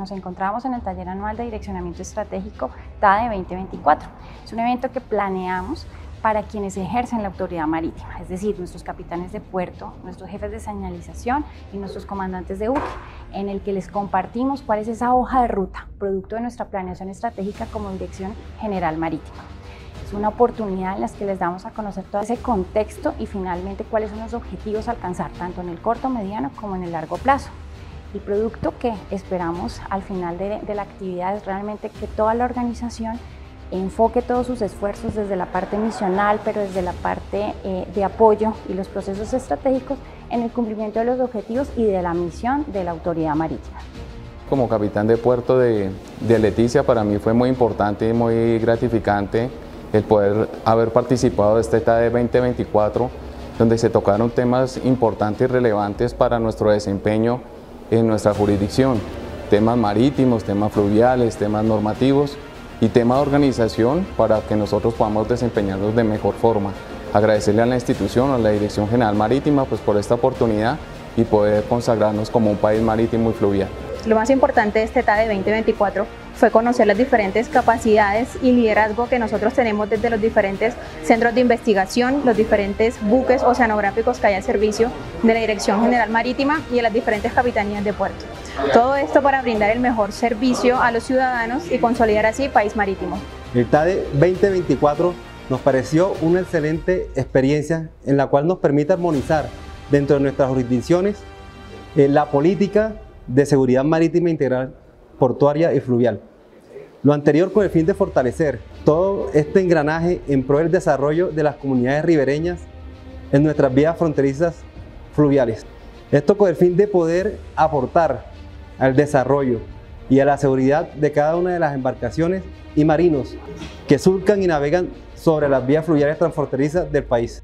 nos encontramos en el taller anual de direccionamiento estratégico TADE 2024. Es un evento que planeamos para quienes ejercen la autoridad marítima, es decir, nuestros capitanes de puerto, nuestros jefes de señalización y nuestros comandantes de buque, en el que les compartimos cuál es esa hoja de ruta, producto de nuestra planeación estratégica como Dirección General Marítima. Es una oportunidad en la que les damos a conocer todo ese contexto y finalmente cuáles son los objetivos a alcanzar, tanto en el corto, mediano como en el largo plazo. El producto que esperamos al final de, de la actividad es realmente que toda la organización enfoque todos sus esfuerzos desde la parte misional, pero desde la parte eh, de apoyo y los procesos estratégicos en el cumplimiento de los objetivos y de la misión de la autoridad marítima. Como capitán de puerto de, de Leticia, para mí fue muy importante y muy gratificante el poder haber participado de esta etapa de 2024, donde se tocaron temas importantes y relevantes para nuestro desempeño en nuestra jurisdicción, temas marítimos, temas fluviales, temas normativos, y tema de organización para que nosotros podamos desempeñarnos de mejor forma. Agradecerle a la institución, a la Dirección General Marítima pues, por esta oportunidad y poder consagrarnos como un país marítimo y fluvial. Lo más importante de este TADE 2024 fue conocer las diferentes capacidades y liderazgo que nosotros tenemos desde los diferentes centros de investigación, los diferentes buques oceanográficos que hay al servicio de la Dirección General Marítima y de las diferentes capitanías de puerto. Todo esto para brindar el mejor servicio a los ciudadanos y consolidar así país marítimo. El TADE 2024 nos pareció una excelente experiencia en la cual nos permite armonizar dentro de nuestras jurisdicciones eh, la política de seguridad marítima integral, portuaria y fluvial. Lo anterior con el fin de fortalecer todo este engranaje en pro del desarrollo de las comunidades ribereñas en nuestras vías fronterizas fluviales. Esto con el fin de poder aportar al desarrollo y a la seguridad de cada una de las embarcaciones y marinos que surcan y navegan sobre las vías fluviales transfronterizas del país.